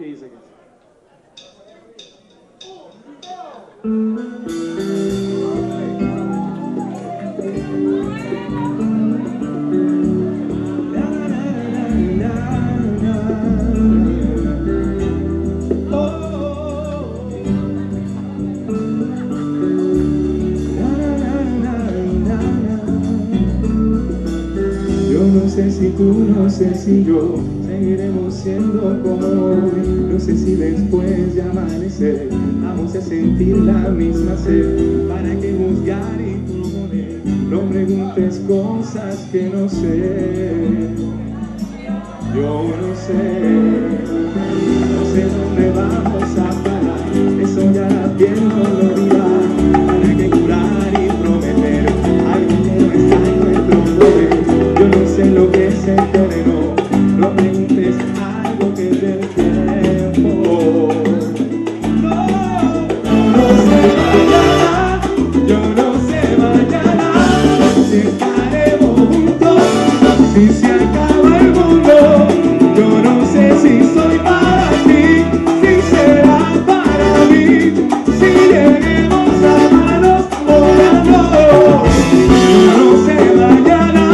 50 seconds. si tú, no sé si yo Seguiremos siendo como hoy. No sé si después de amanecer Vamos a sentir la misma sed. ¿Para qué juzgar y proponer? No preguntes cosas que no sé. Yo no sé. si soy para ti, si será para mí, si lleguemos a manos. Yo no sé mañana,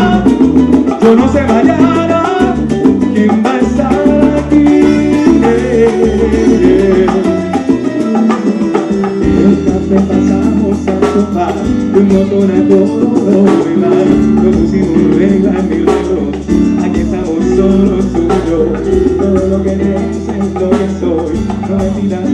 yo no sé quién va a estar aquí. Pasamos a tomar motor todo lo que pienses, lo que soy, no me tiras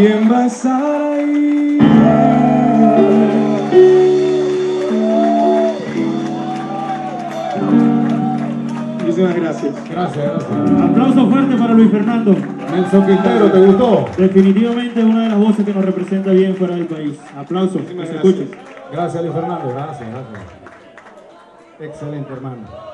¿Quién va a estar ahí? Muchísimas gracias. Gracias, gracias. Aplauso fuerte para Luis Fernando. Nelson Quintero, ¿te gustó? Definitivamente una de las voces que nos representa bien fuera del país. Aplauso, Gracias, Luis Fernando. Gracias, gracias. Excelente, hermano.